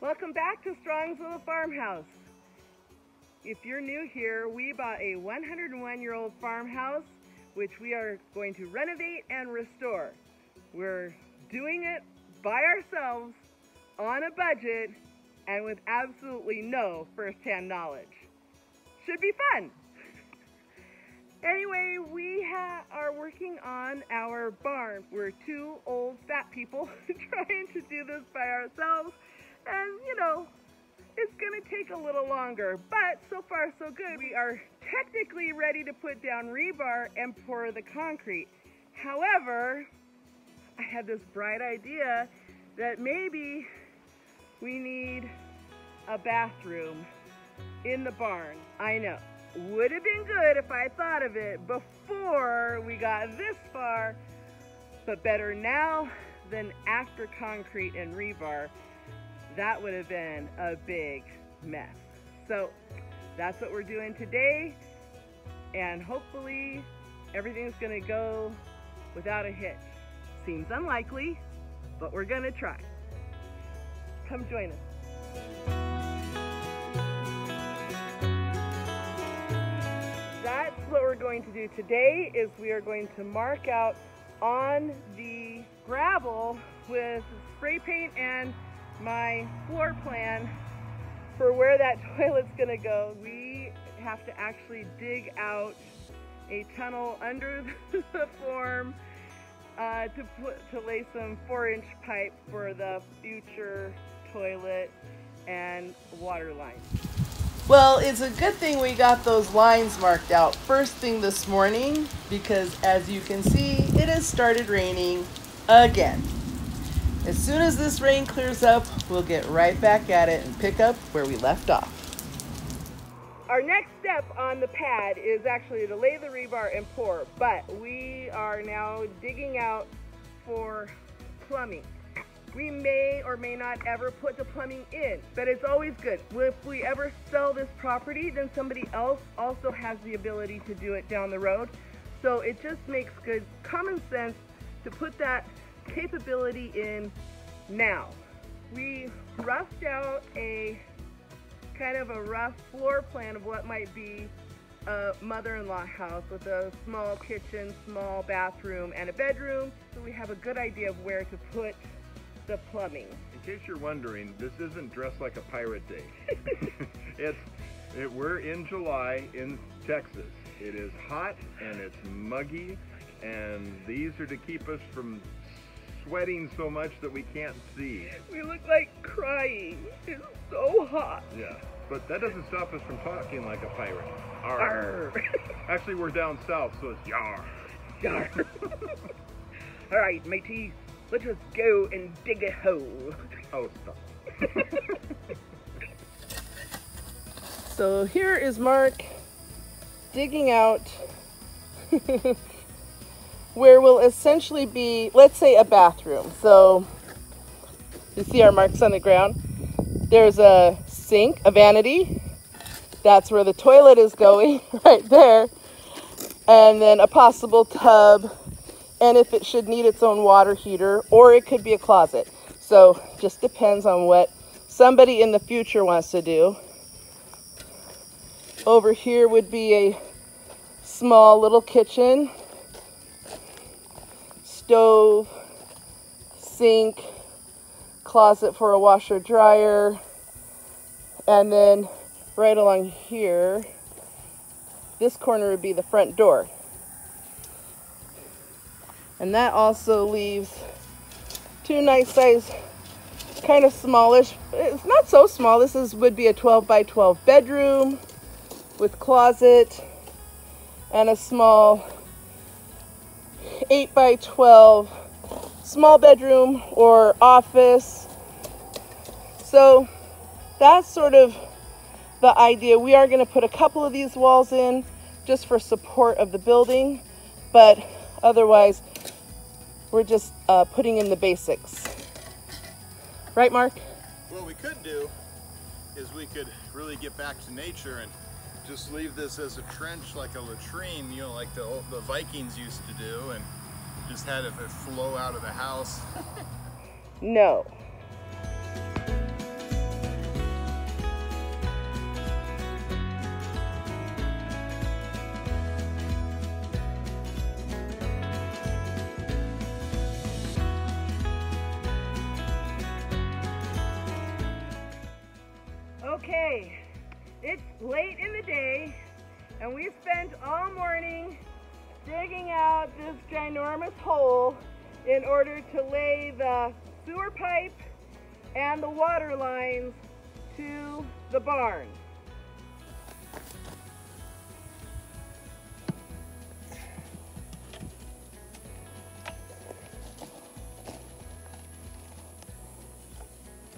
Welcome back to Strong's Little Farmhouse. If you're new here, we bought a 101 year old farmhouse which we are going to renovate and restore. We're doing it by ourselves on a budget and with absolutely no first-hand knowledge. Should be fun. anyway, we are working on our barn. We're two old fat people trying to do this by ourselves and you know, it's gonna take a little longer, but so far so good. We are technically ready to put down rebar and pour the concrete. However, I had this bright idea that maybe we need a bathroom in the barn. I know, would have been good if I thought of it before we got this far, but better now than after concrete and rebar that would have been a big mess. So that's what we're doing today. And hopefully everything's gonna go without a hitch. Seems unlikely, but we're gonna try. Come join us. That's what we're going to do today is we are going to mark out on the gravel with spray paint and my floor plan for where that toilet's gonna go, we have to actually dig out a tunnel under the form uh, to put to lay some four inch pipe for the future toilet and water line. Well, it's a good thing we got those lines marked out first thing this morning because as you can see, it has started raining again. As soon as this rain clears up, we'll get right back at it and pick up where we left off. Our next step on the pad is actually to lay the rebar and pour, but we are now digging out for plumbing. We may or may not ever put the plumbing in, but it's always good. If we ever sell this property, then somebody else also has the ability to do it down the road. So it just makes good common sense to put that capability in now. We roughed out a kind of a rough floor plan of what might be a mother-in-law house with a small kitchen, small bathroom, and a bedroom. So we have a good idea of where to put the plumbing. In case you're wondering, this isn't dressed like a pirate day. it's it, we're in July in Texas. It is hot and it's muggy, and these are to keep us from sweating so much that we can't see. We look like crying. It's so hot. Yeah, but that doesn't stop us from talking like a pirate. Arr. Arr. Actually, we're down south, so it's yar. Yar. All right, matey, let's just go and dig a hole. Oh, stop. so here is Mark digging out where will essentially be, let's say, a bathroom. So you see our marks on the ground. There's a sink, a vanity. That's where the toilet is going, right there. And then a possible tub, and if it should need its own water heater, or it could be a closet. So just depends on what somebody in the future wants to do. Over here would be a small little kitchen stove, sink, closet for a washer dryer, and then right along here, this corner would be the front door. And that also leaves two nice size, kind of smallish, it's not so small. This is would be a 12 by 12 bedroom with closet and a small 8 by 12 small bedroom or office. So that's sort of the idea. We are going to put a couple of these walls in just for support of the building, but otherwise we're just uh, putting in the basics. Right, Mark? What we could do is we could really get back to nature and just leave this as a trench like a latrine, you know, like the, the Vikings used to do, and just had it flow out of the house? no. Okay, it's late in the day and we spent all morning digging out this ginormous hole in order to lay the sewer pipe and the water lines to the barn.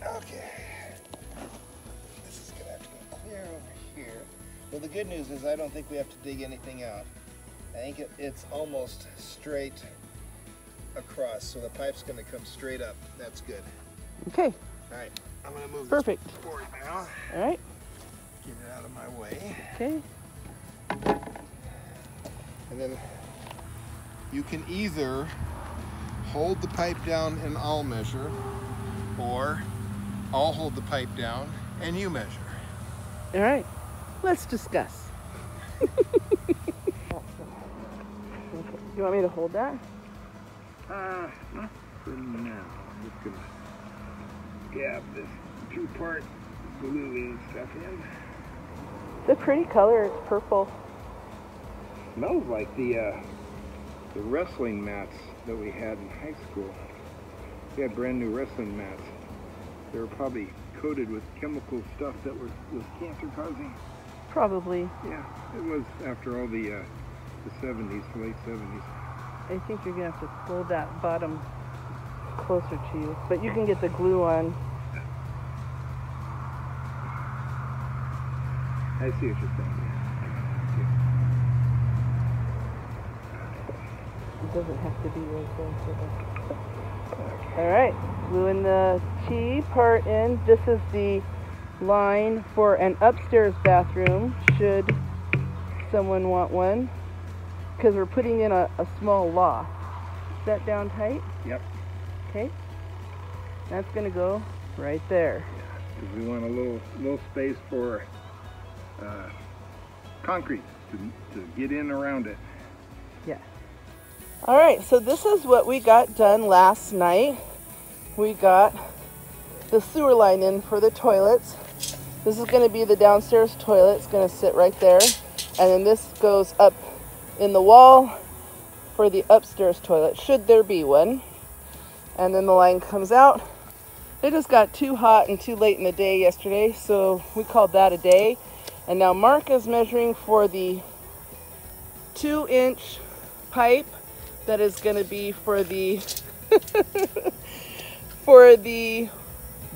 Okay. This is gonna have to go clear over here. Well, the good news is I don't think we have to dig anything out. I think it, it's almost straight across, so the pipe's gonna come straight up. That's good. Okay, All right, I'm gonna move perfect. this now. All right, Get it out of my way. okay. And then you can either hold the pipe down and I'll measure, or I'll hold the pipe down and you measure. All right, let's discuss. you want me to hold that? Uh, not for now. I'm just gonna scab this two-part glue stuff in. It's a pretty color. It's purple. Smells like the uh, the wrestling mats that we had in high school. We had brand new wrestling mats. They were probably coated with chemical stuff that was, was cancer causing. Probably. Yeah, it was after all the uh, the 70s, late 70s. I think you're gonna have to pull that bottom closer to you, but you can get the glue on. I see what you're saying. It doesn't have to be right there. All right, gluing the T part in. This is the line for an upstairs bathroom, should someone want one, because we're putting in a, a small loft. Set down tight. Yep. Okay. That's gonna go right there. Because we want a little little space for uh, concrete to, to get in around it. Yeah. All right, so this is what we got done last night. We got the sewer line in for the toilets. This is going to be the downstairs toilet. It's going to sit right there. And then this goes up in the wall for the upstairs toilet, should there be one. And then the line comes out. It just got too hot and too late in the day yesterday, so we called that a day. And now Mark is measuring for the two inch pipe that is going to be for the for the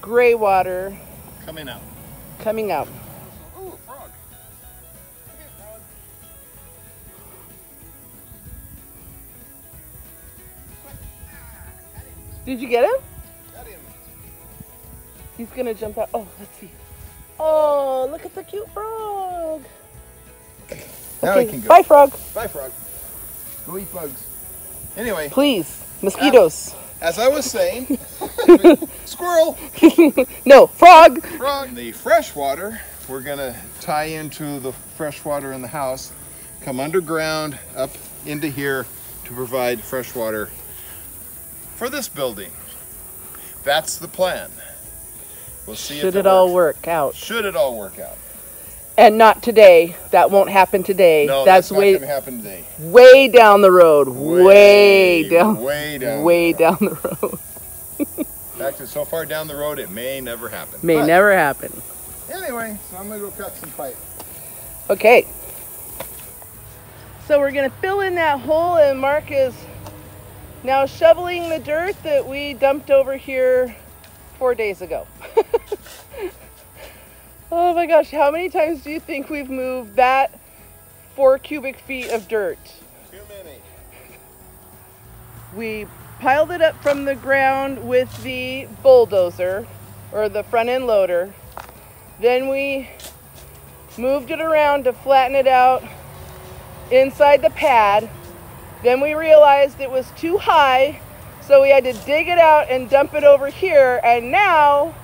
gray water Coming out. coming out. Did you get him? Got him. He's going to jump out. Oh, let's see. Oh, look at the cute frog. Now Okay, he can go. Bye, frog. Bye, frog. Go eat bugs. Anyway, Please, um, mosquitoes. as I was saying, squirrel, No, frog. frog. The fresh water, we're gonna tie into the fresh water in the house, come underground up into here to provide fresh water for this building. That's the plan. We'll see if Should it all work out? Should it all work out? And not today. That won't happen today. No, that's, that's, not way gonna happen today. way down the road. Way, down. Way down. Way down the road. In fact, it's so far down the road, it may never happen. May But never happen. Anyway, so I'm gonna go cut some pipe. Okay. So we're gonna fill in that hole and Mark is now shoveling the dirt that we dumped over here four days ago. oh my gosh, how many times do you think we've moved that four cubic feet of dirt? Too many. We piled it up from the ground with the bulldozer or the front end loader. Then we moved it around to flatten it out inside the pad. Then we realized it was too high, so we had to dig it out and dump it over here. And now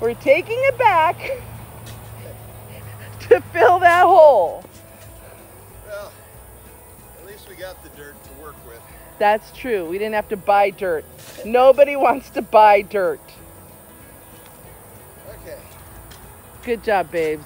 we're taking it back to fill that hole. Well, at least we got the dirt to work with. That's true. We didn't have to buy dirt. Nobody wants to buy dirt. Okay. Good job, babes.